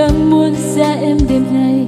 đã muốn xa em đêm nay.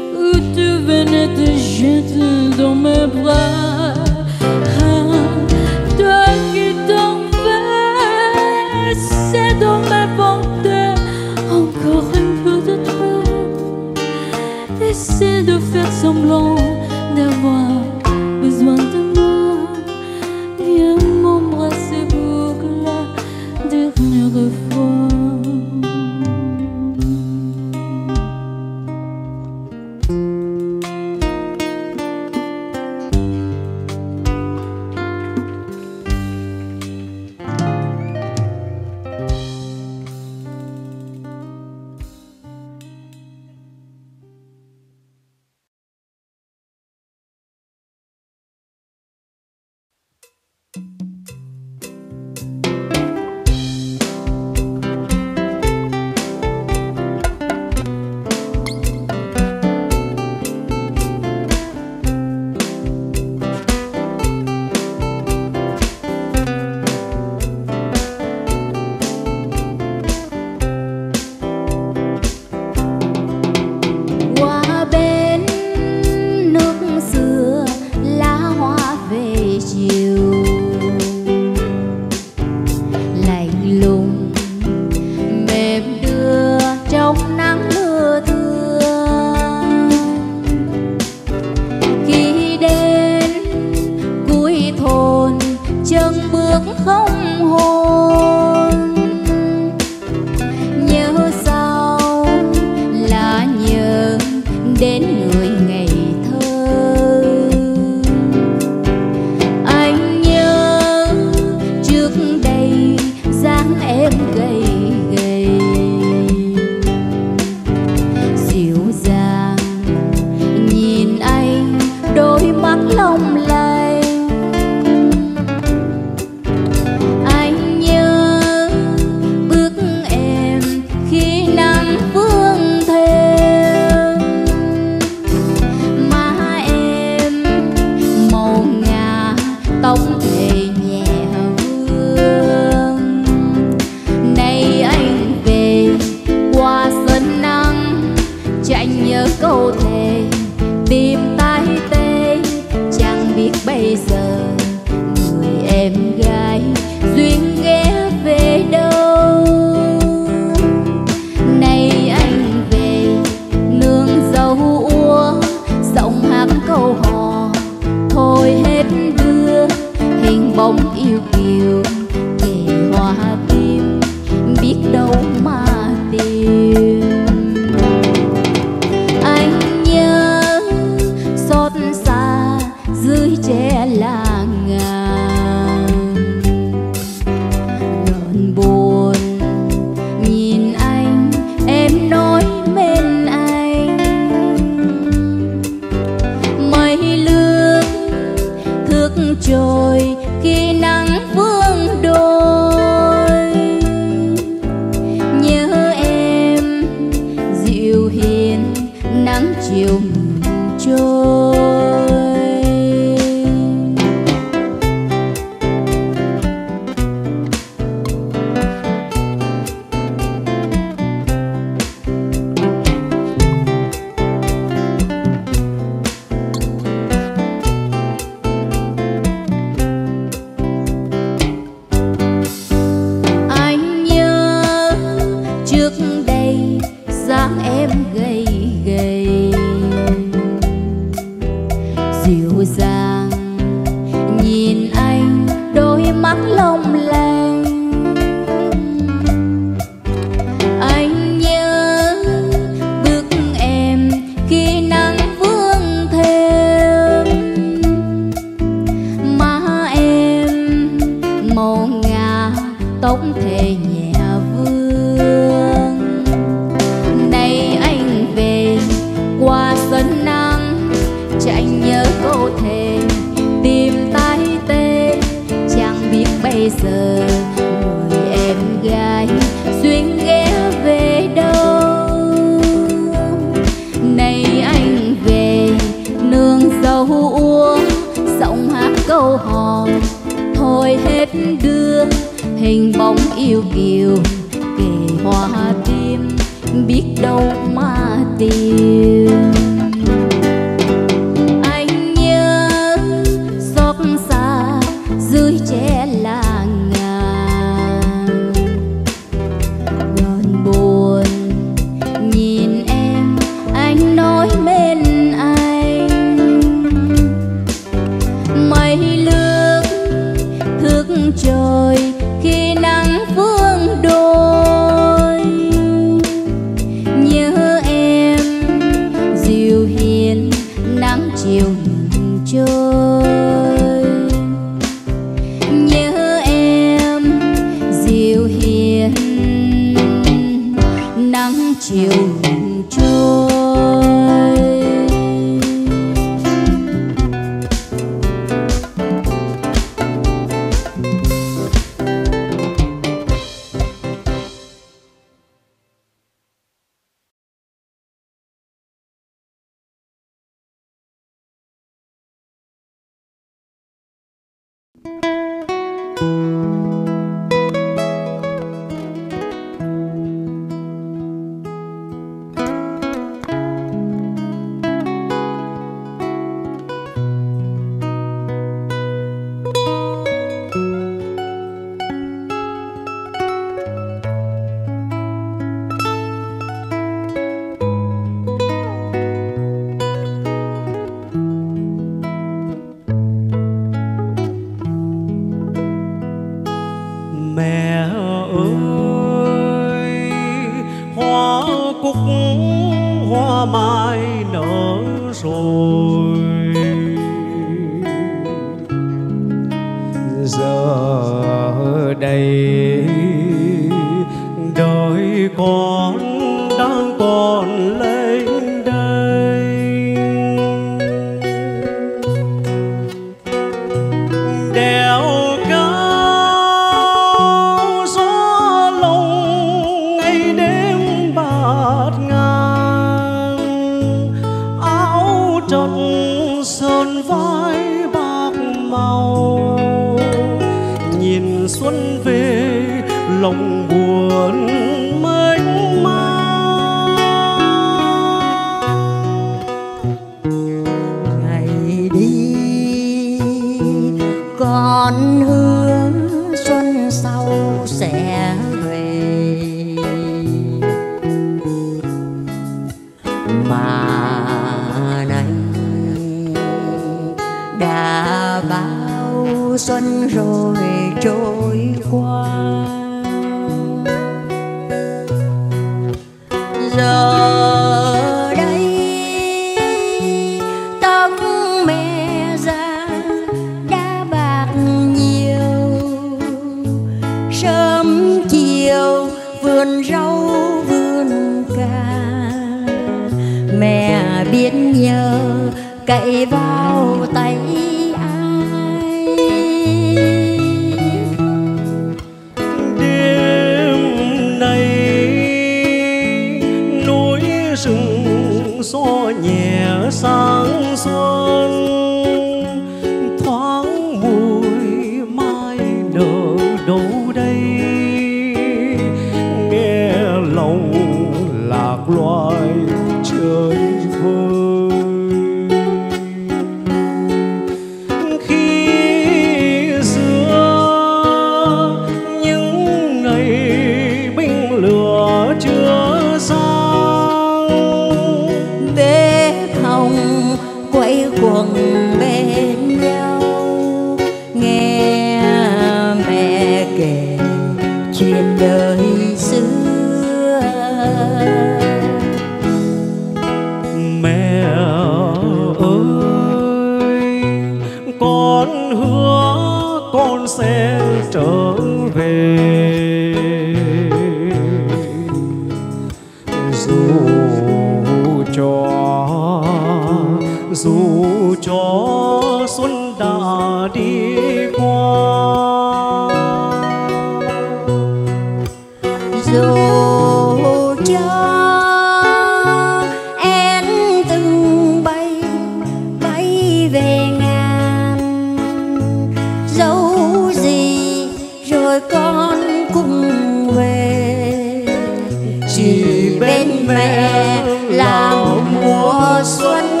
Bên mẹ là mùa xuân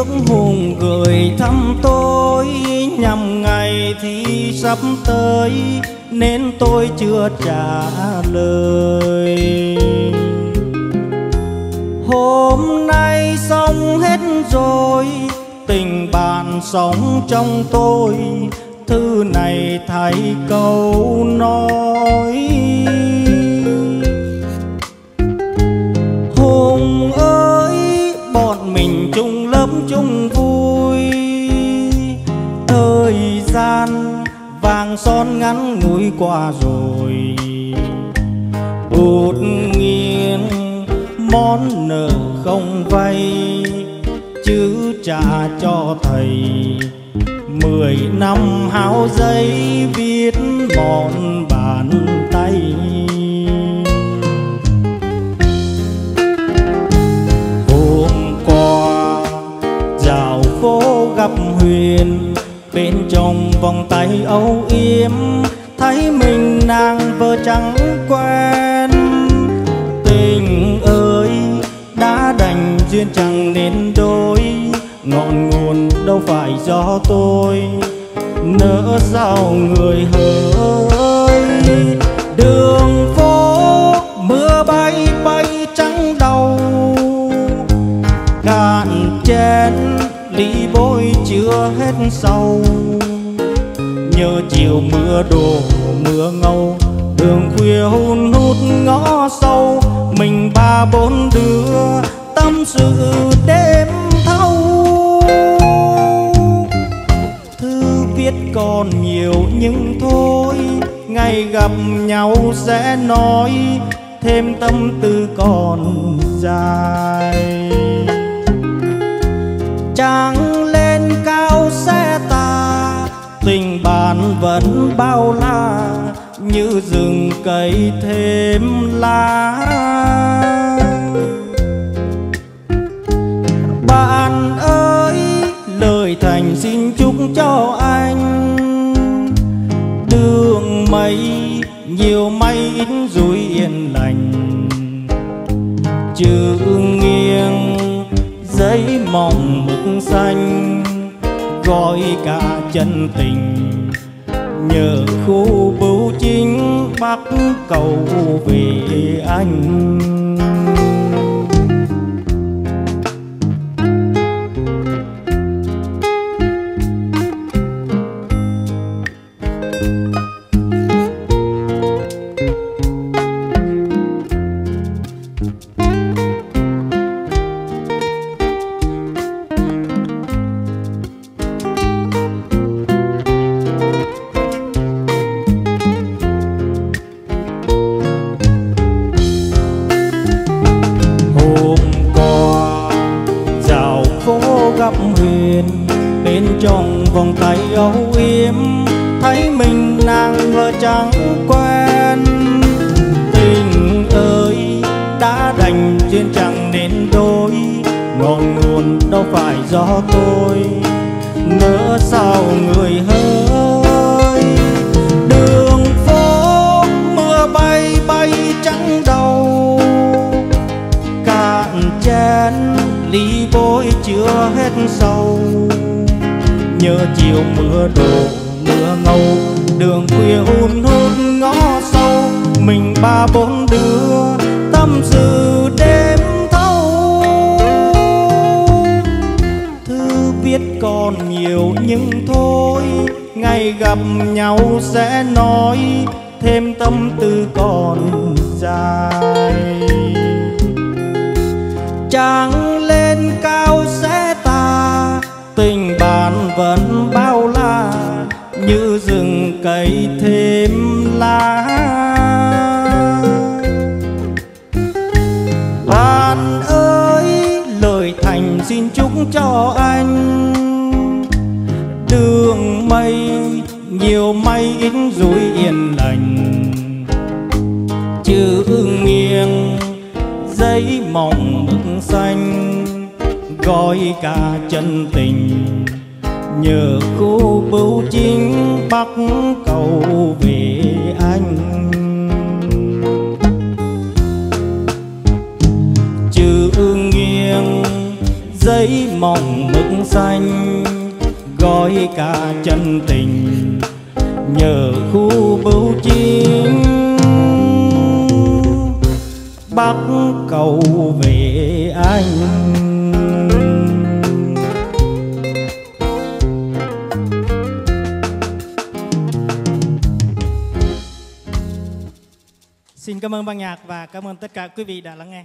Từ trước hùng gửi thăm tôi, Nhằm ngày thì sắp tới, Nên tôi chưa trả lời. Hôm nay xong hết rồi, Tình bạn sống trong tôi, Thư này thay câu nói. Gian vàng son ngắn ngủi qua rồi. Bột nghiêng món nợ không vay, Chứ trả cho thầy. Mười năm háo giấy viết mòn bàn tay. Hôm qua, dạo phố gặp huyền bên trong vòng tay âu yếm, thấy mình nàng vợ chẳng quen. Tình ơi, đã đành duyên chẳng nên đôi, ngọn nguồn đâu phải do tôi. Nỡ sao người hỡi, đường phố mưa bay bay trắng đầu cạn chén ly bố chưa hết sâu. Nhớ chiều mưa đổ, mưa ngâu, đường khuya hun hút ngõ sâu. Mình ba bốn đứa, tâm sự đêm thâu. Thư viết còn nhiều nhưng thôi, ngày gặp nhau sẽ nói, thêm tâm tư còn dài. Trang bạn vẫn bao la, như rừng cây thêm lá. Bạn ơi, lời thành xin chúc cho anh. Đường mây, nhiều mây ít rủi yên lành. Chữ nghiêng, giấy mỏng mực xanh, gọi cả chân tình nhờ khu bưu chính bắt cầu vì anh. Mây, nhiều mây ít rủi yên lành. Chữ nghiêng, giấy mỏng mực xanh, gói cả chân tình. Nhờ cô bưu chính bắc cầu về anh. Chữ nghiêng, giấy mỏng mực xanh gói cả chân tình nhờ khu bưu chiến bắc cầu về anh Xin cảm ơn ban nhạc và cảm ơn tất cả quý vị đã lắng nghe.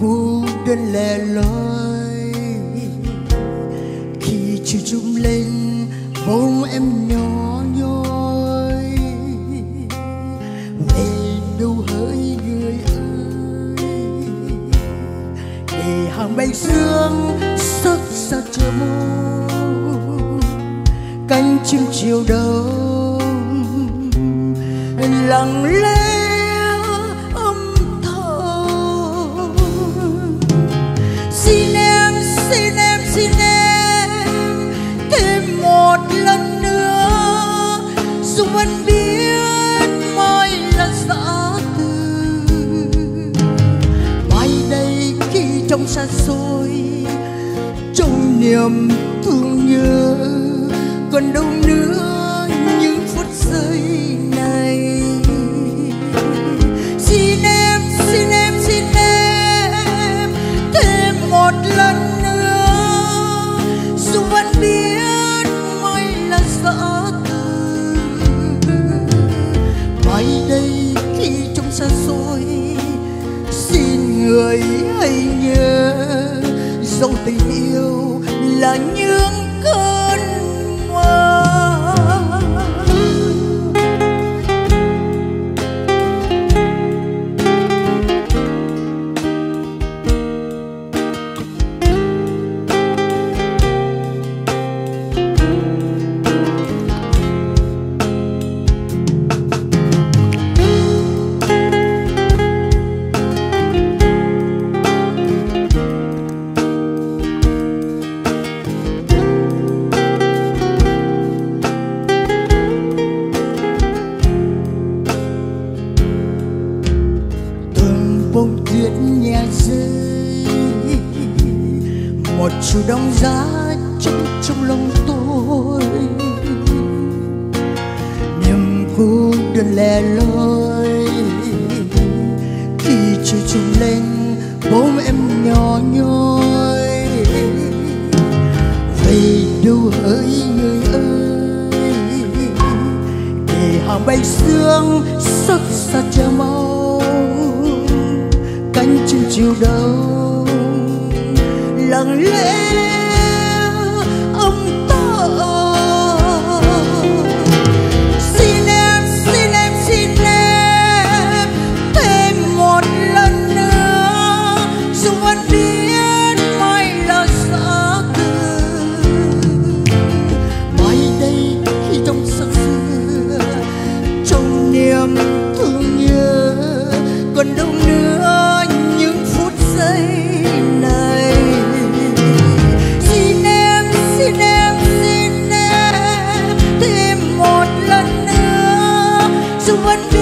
niềm đơn lẻ loi. Khi chiều chung lên bông em nhỏ nhoi. Về đâu hỡi người ơi. Để hàng bay sương sắc xa chờ mong. Cánh chim chiều đông, lặng lẽ vẫn biết mai là giã từ. Mai đây khi trong xa xôi trong niềm thương nhớ, còn đâu nữa. to what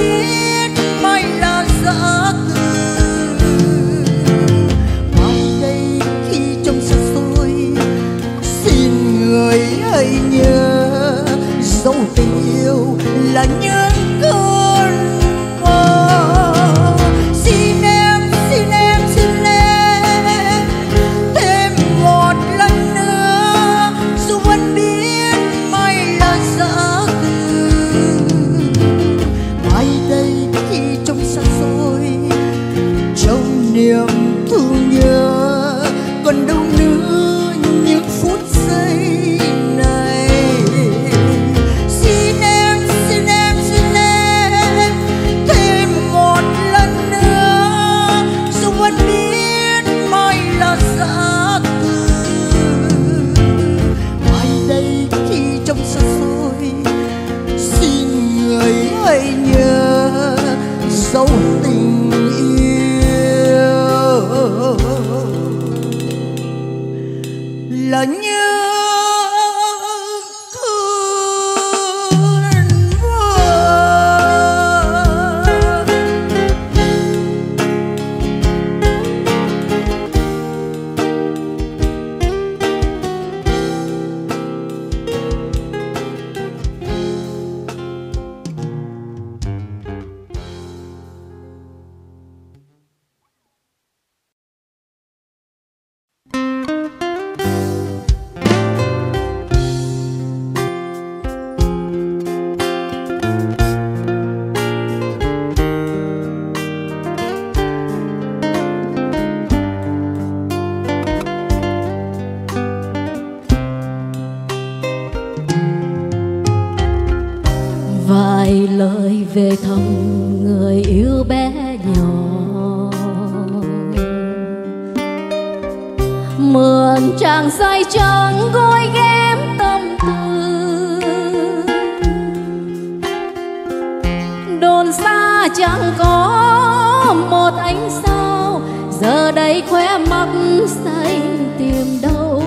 chẳng có một ánh sao, giờ đây khoe mắt xanh tìm đâu.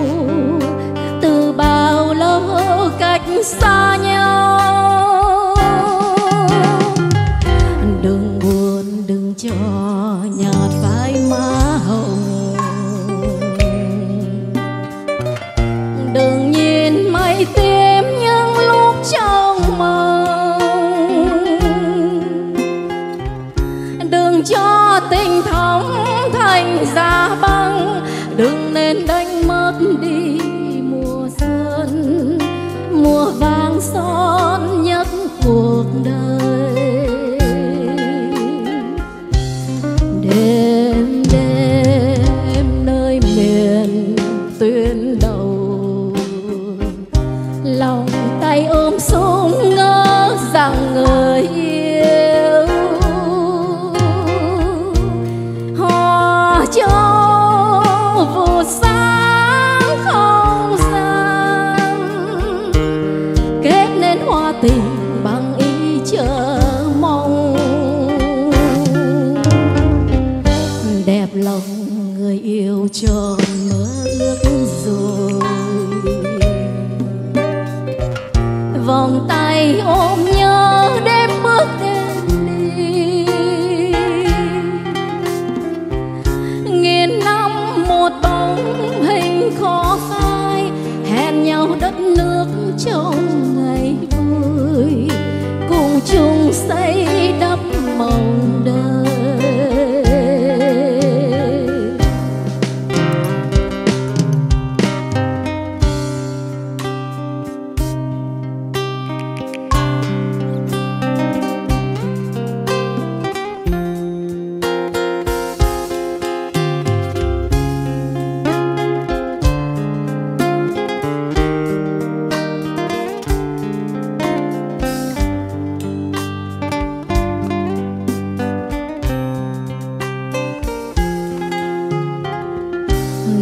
Từ bao lâu cách xa nhau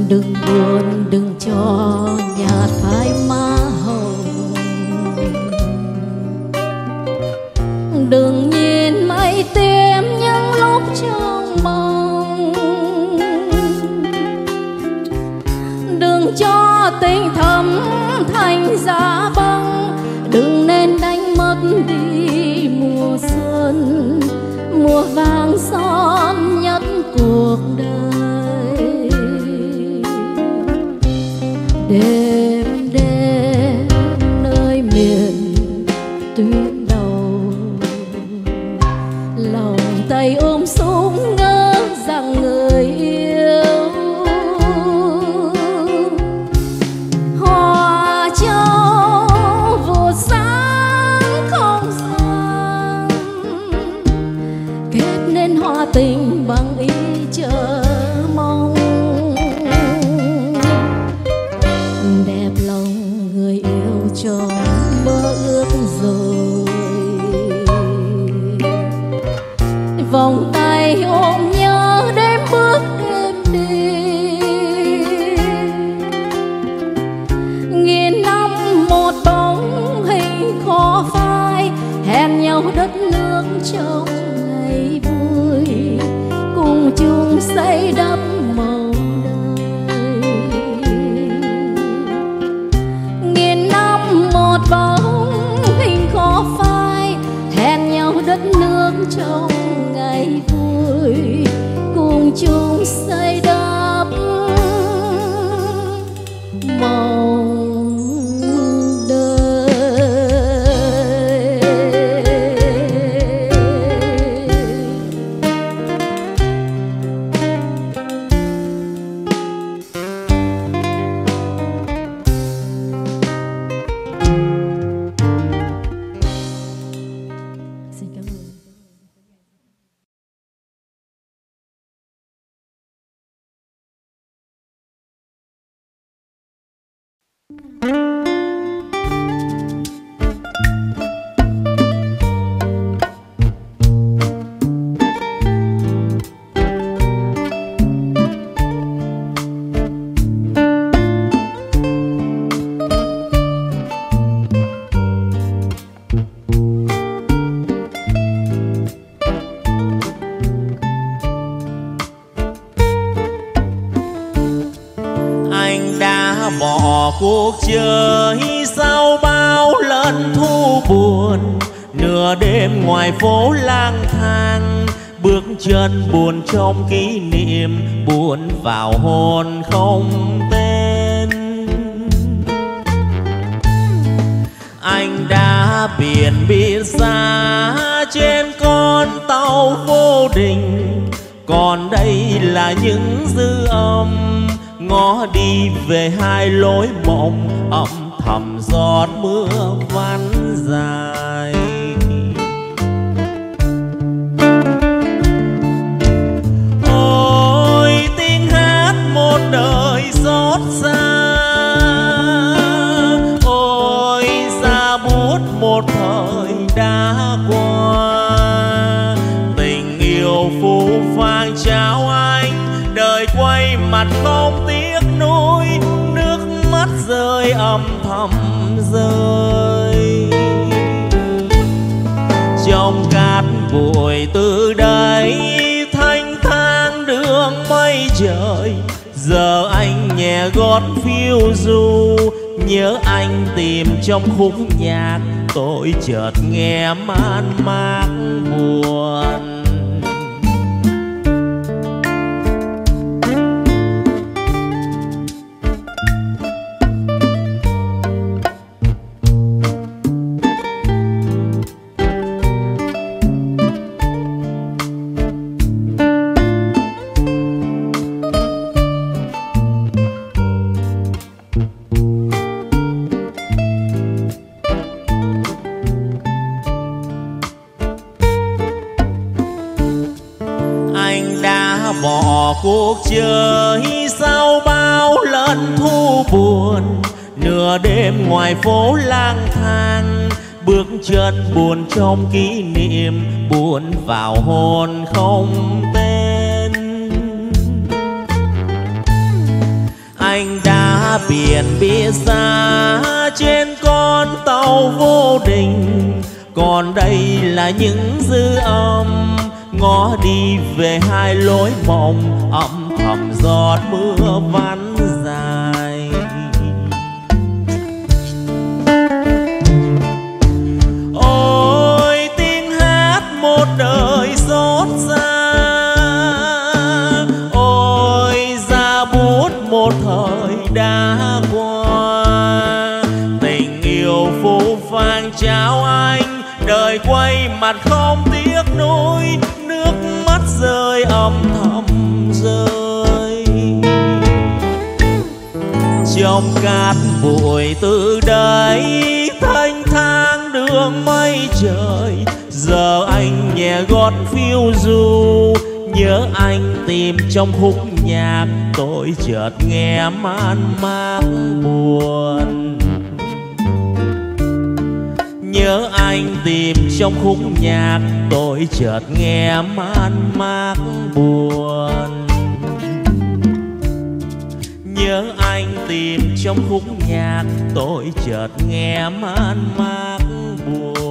đừng buồn, đừng cho nhạt phai má hồng. Đừng nhìn mây tím những lúc trong mộng. Đừng cho tình thầm thành giá bao cuộc trời sau bao lần thu buồn? Nửa đêm ngoài phố lang thang, bước chân buồn trong kỷ niệm, buồn vào hồn không tên. Anh đã biển biệt xa trên con tàu vô định còn đây là những dư âm ngó đi về hai lối mộng âm thầm giọt mưa vắn dài gót phiêu du, nhớ anh tìm trong khúc nhạc tôi chợt nghe man mác buồn. Bỏ cuộc chơi sau bao lần thu buồn. Nửa đêm ngoài phố lang thang, bước chân buồn trong kỷ niệm, buồn vào hồn không tên. Anh đã biển biệt xa trên con tàu vô định còn đây là những dư âm ngó đi về hai lối mộng âm thầm giọt mưa vắn dài. Ôi, tiếng hát một đời xót xa. Ôi, ra bút một thời đã qua. Tình yêu phũ phàng trao anh, đời quay mặt không trong cát bụi từ đây, thanh thang đường mây trời. Giờ anh nhẹ gót phiêu du, nhớ anh tìm trong khúc nhạc tôi chợt nghe man mác buồn. Nhớ anh tìm trong khúc nhạc tôi chợt nghe man mác buồn. Trong khúc nhạc tôi chợt nghe man mác buồn.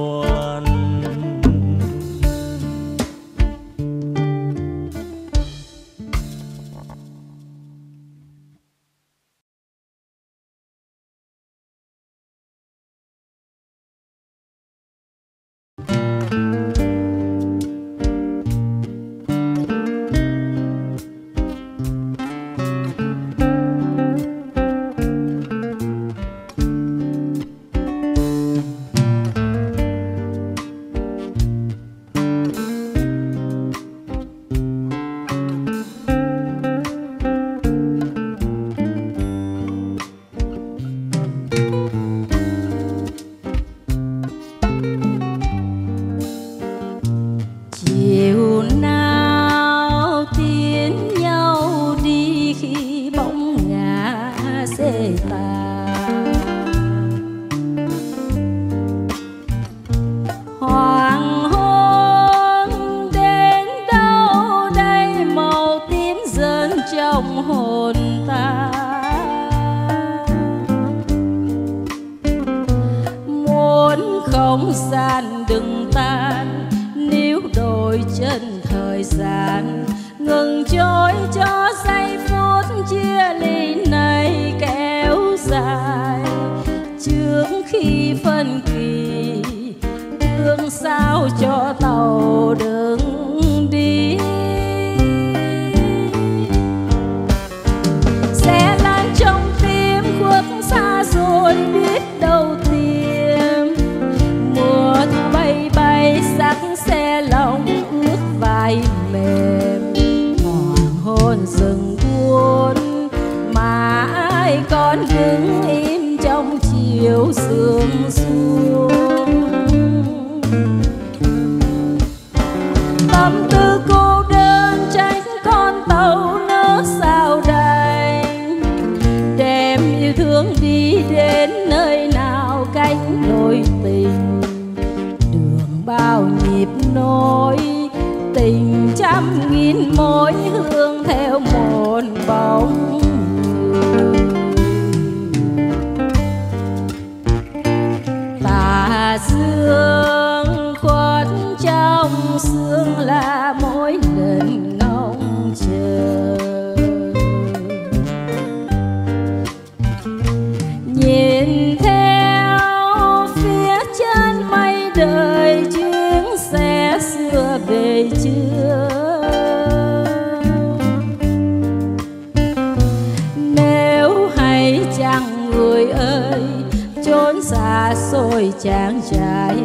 Chốn xa xôi chàng trai.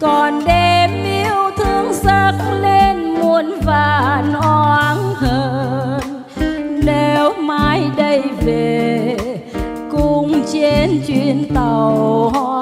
Còn đêm yêu thương sắc lên muôn vàn oán hờn nếu mai đây về, cùng trên chuyến tàu hoa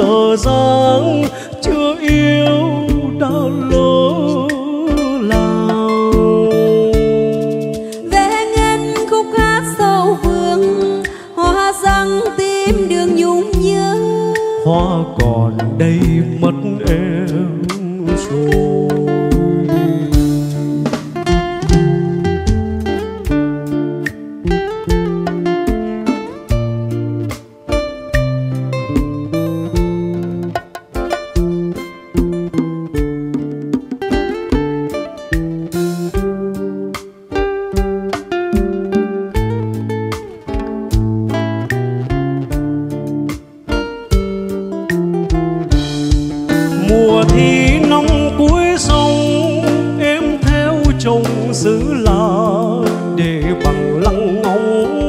mình bằng lăng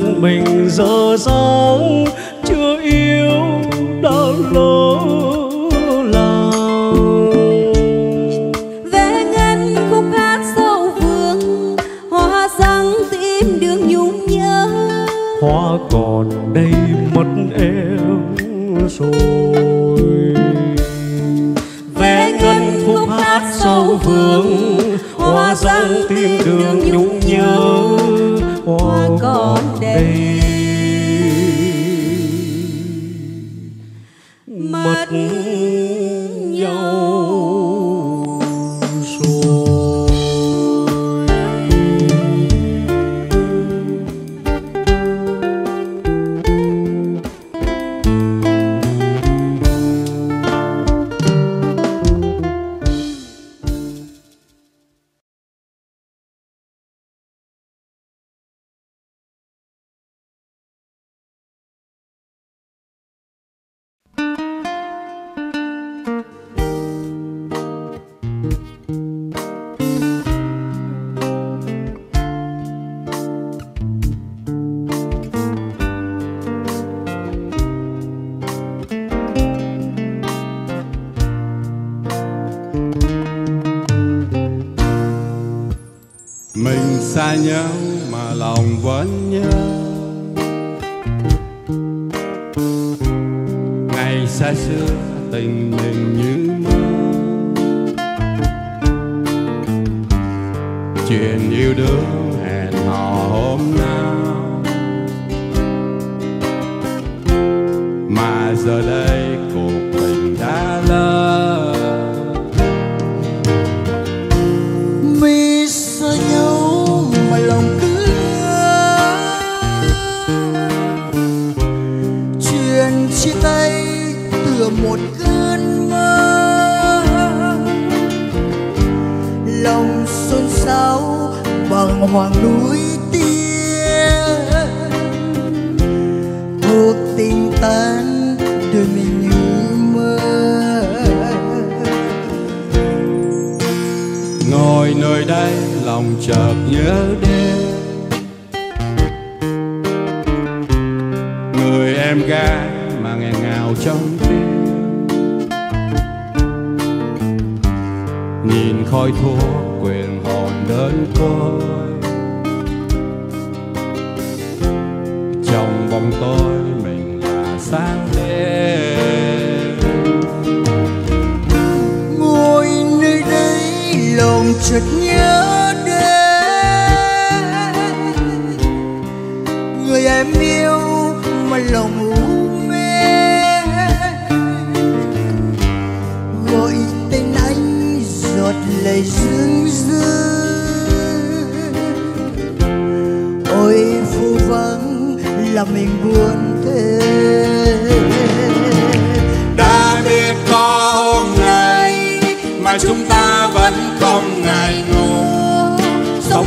duyên mình giờ dáng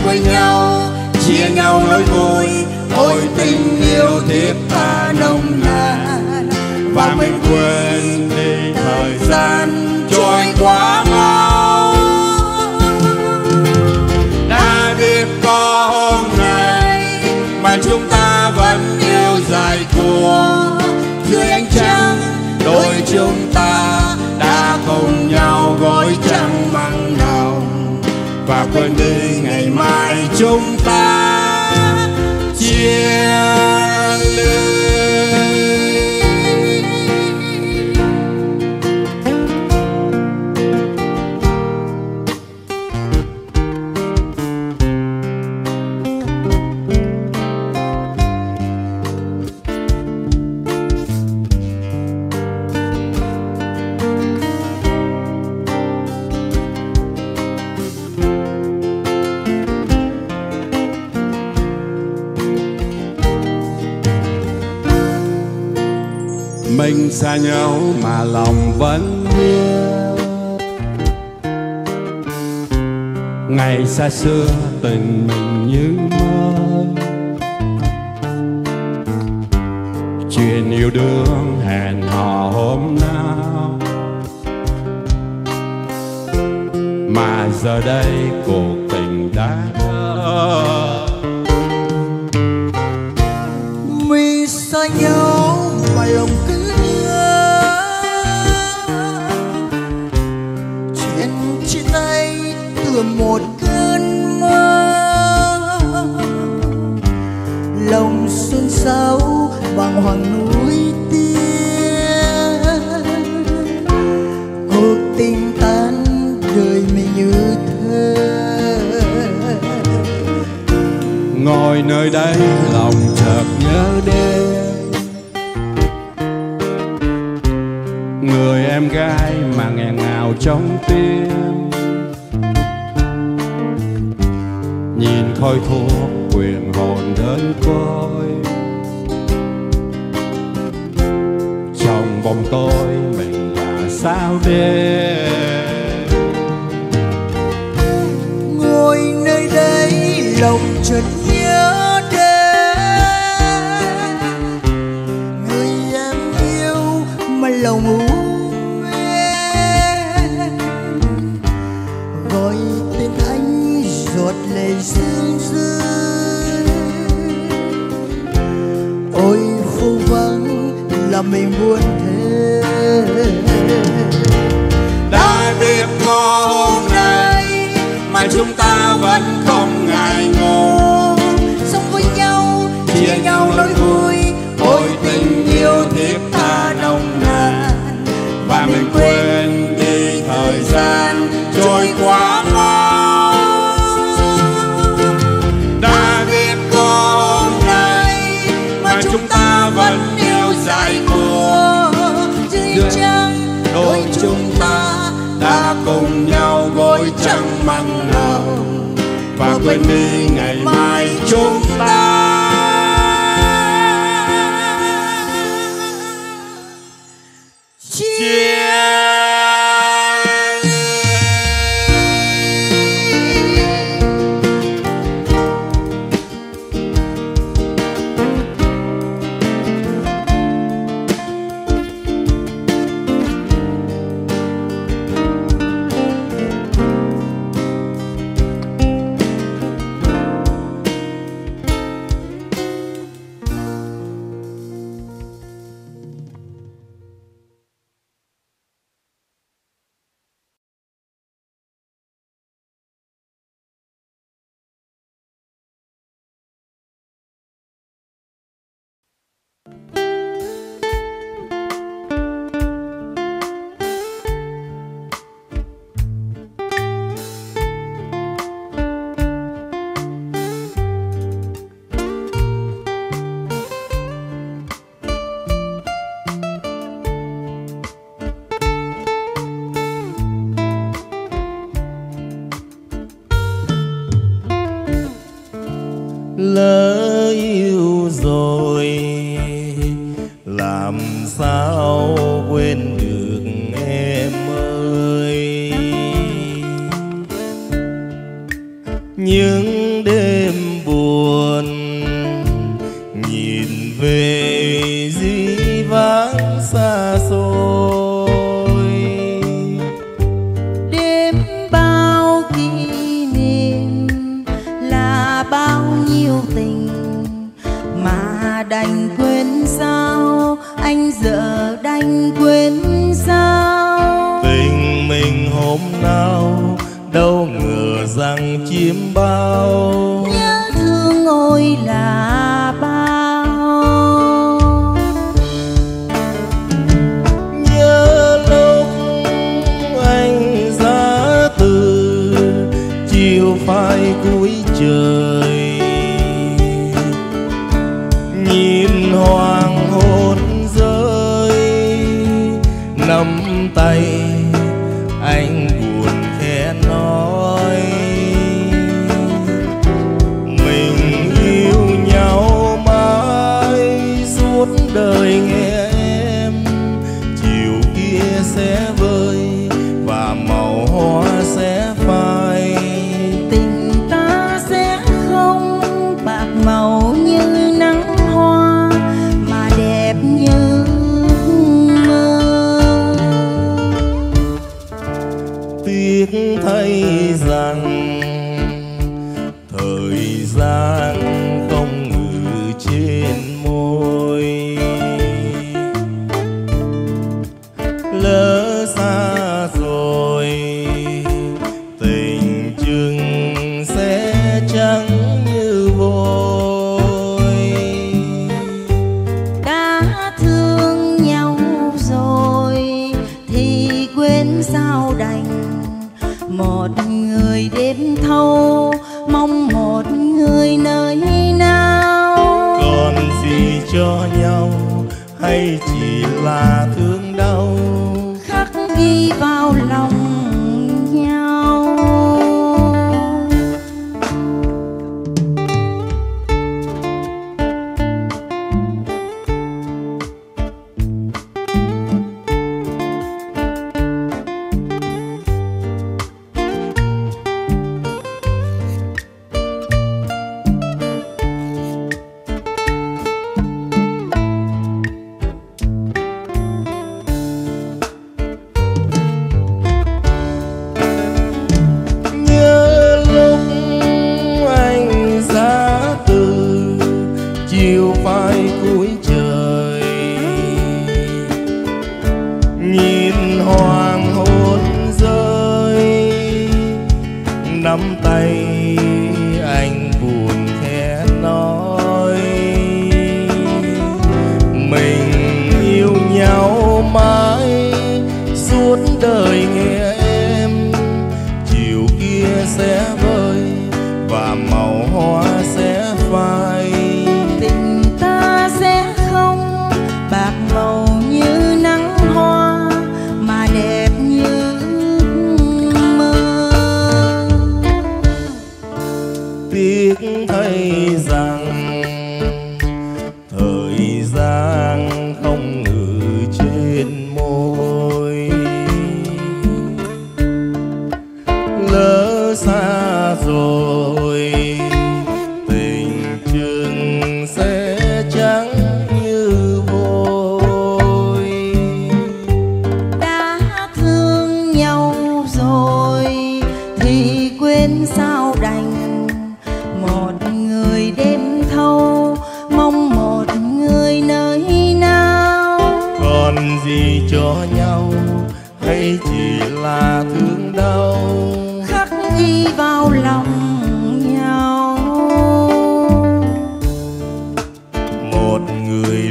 với nhau, chia nhau nỗi vui. Ôi tình yêu thiết tha nồng nàn, và mình quên đi thời gian. Mai chúng ta chia xa nhau mà lòng vẫn yêu ngày xa xưa tình mình như mơ. Chuyện yêu đương hẹn hò hôm nào. Mà giờ đây cuộc xuân bằng hoàng núi tiên, cuộc tình tan đời mình như thơ ngồi nơi đây lòng chợt nhớ đêm, người em gái mà nghẹn ngào trong tim. Nhìn khói thuốc quyền hồn đơn côi trong tôi, mình là sao đêm ngồi nơi đây, lòng chợt nhớ đến. Người em yêu mà lòng u mê gọi tên anh giọt lệ rưng rưng ôi phu vắng là mình buồn នឹងថ្ងៃម៉ាយជុំតា đêm thâu mong một người nơi nào. Còn gì cho nhau hay chỉ là thương đau? Khắc ghi vào lòng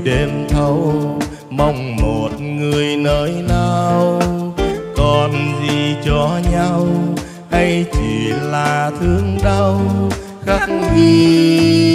đêm thâu, mong một người nơi nào. Còn gì cho nhau, hay chỉ là thương đau khắc ghi.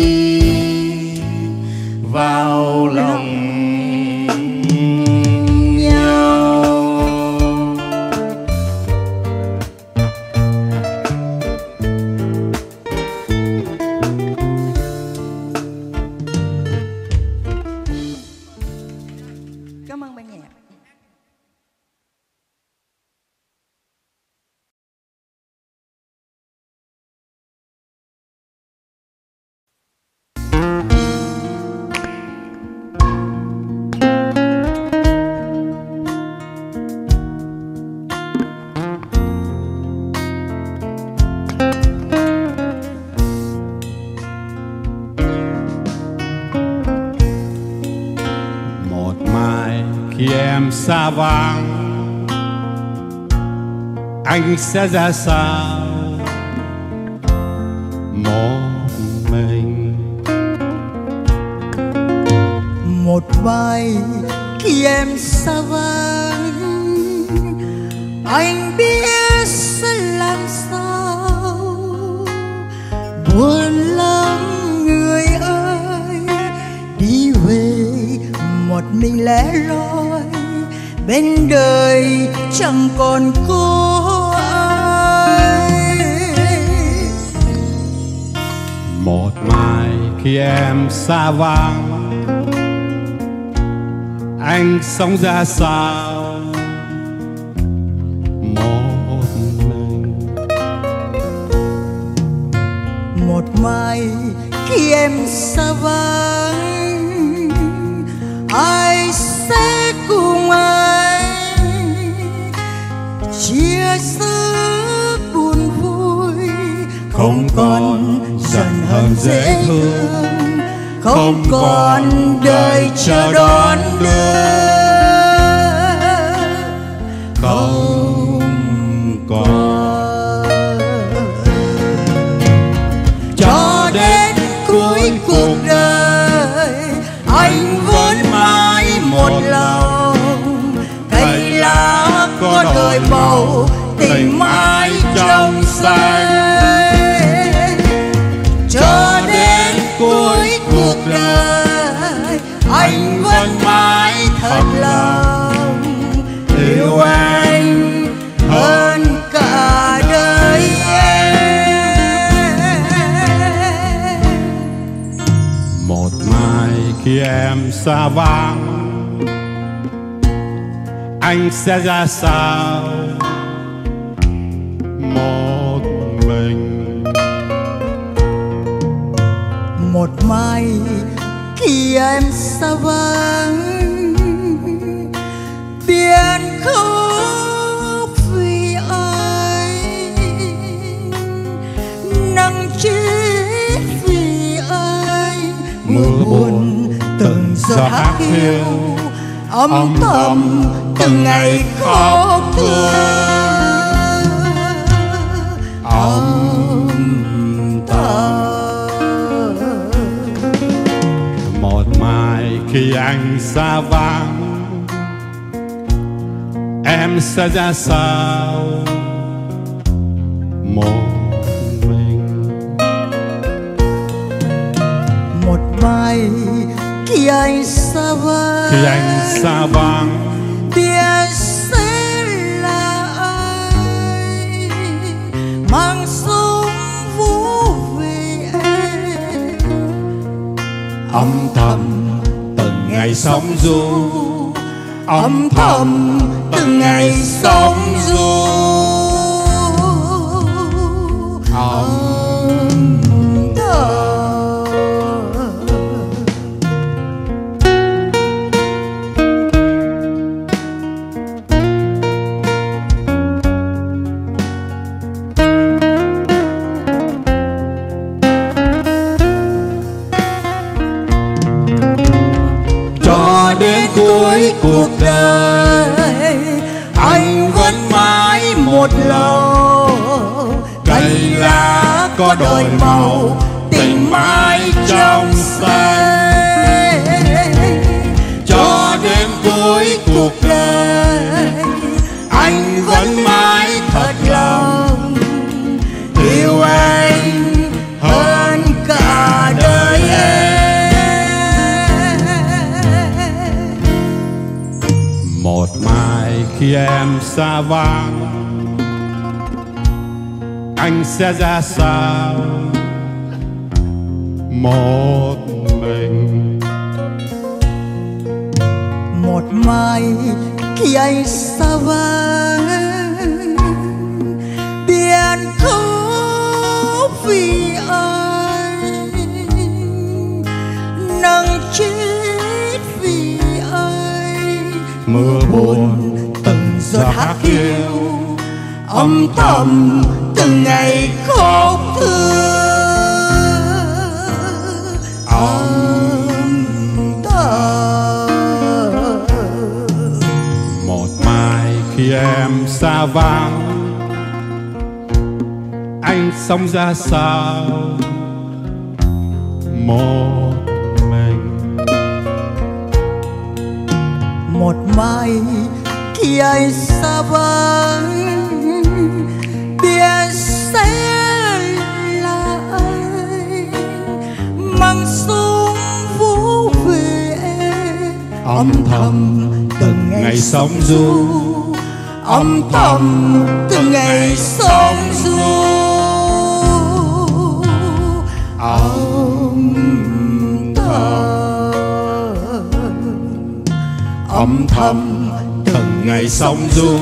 princesa essa é xa vang anh sống ra sao? graça. said, I saw. cho đến cuối cuộc đời, anh vẫn mãi thật lòng. Yêu anh hơn cả đời em. Một mai khi em xa vắng, anh sẽ ra sao? Một mai kiai sava tiền khấu vì ai nắng chết vì ai mưa buồn từng giọt hát yêu âm thầm từng ngày khóc thương. xa vắng anh sống ra sao? Một mình. Một mai khi anh xa vắng biết sẽ là anh mang súng vũ về âm thầm từng ngày sống du âm thầm từng ngày sóng du âm thầm. Âm thầm từng ngày sóng du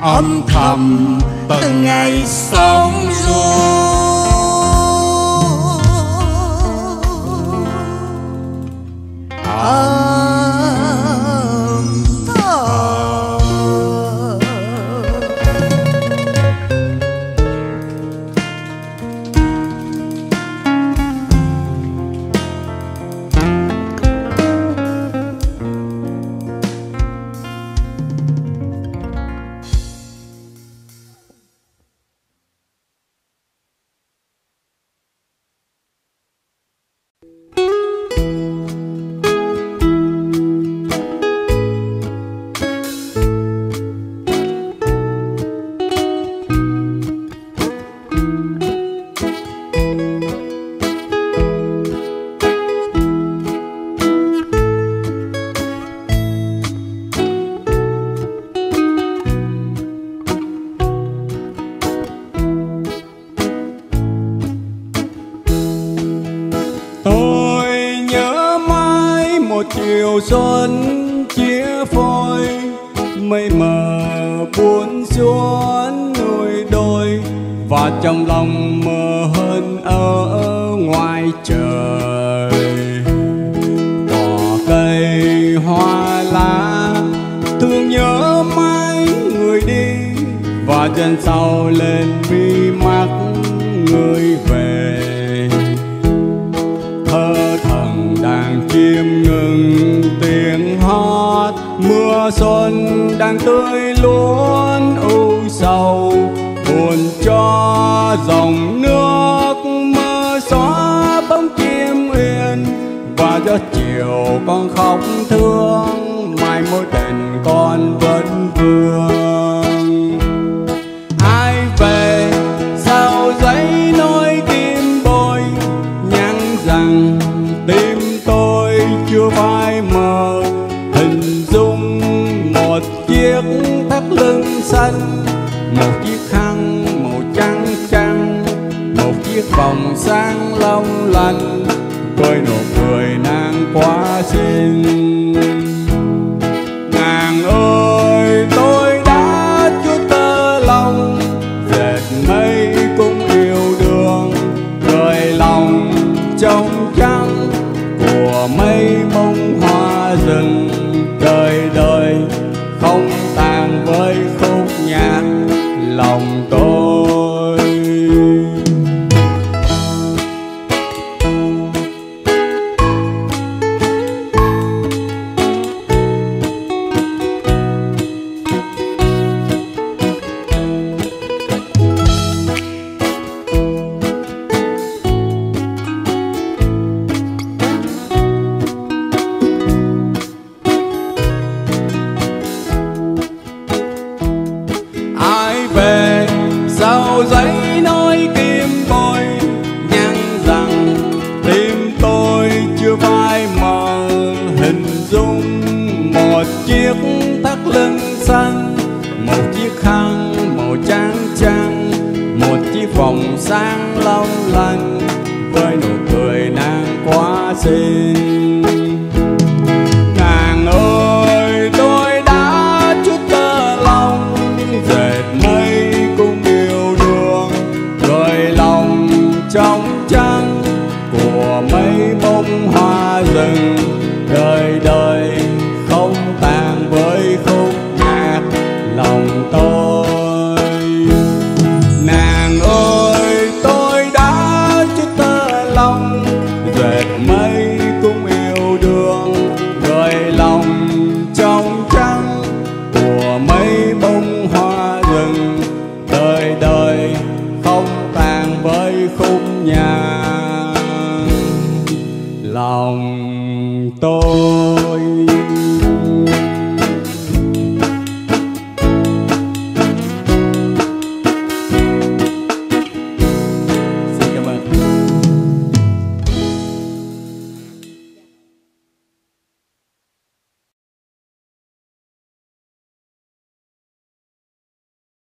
âm thầm từng ngày sóng du